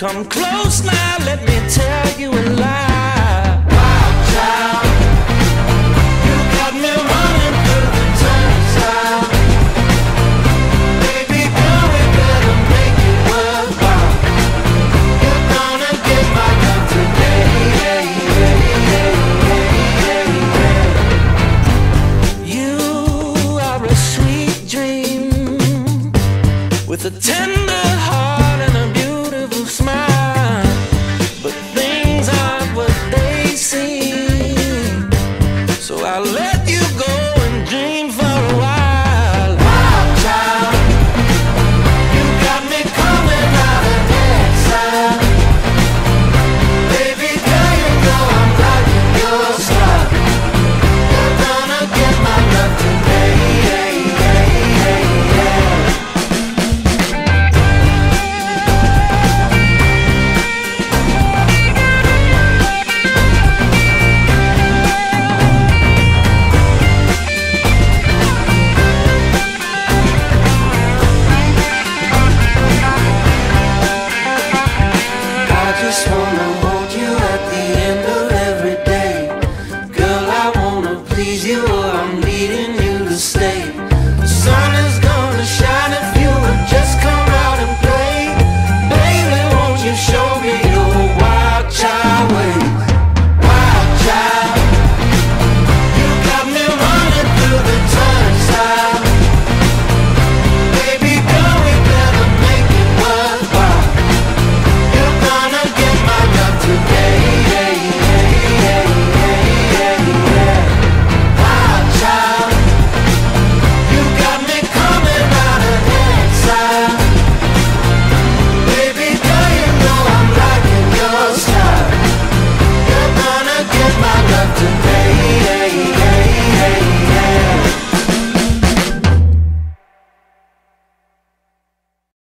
Come close now, let me tell you a lie. Wild child, you got me just wanna hold you at the end of every day. Girl, I wanna please you.